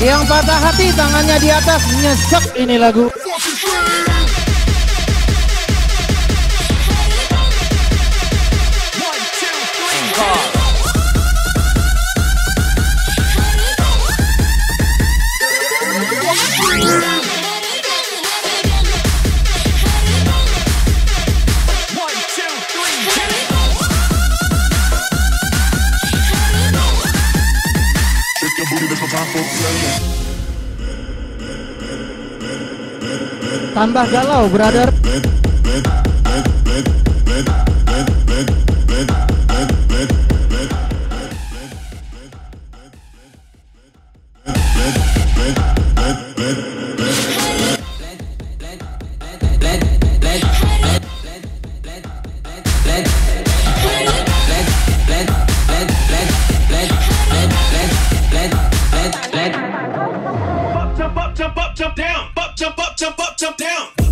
Yang patah hati tangannya di atas nyesek ini lagu. Tambah galau, brother. Jump up, jump up, jump down.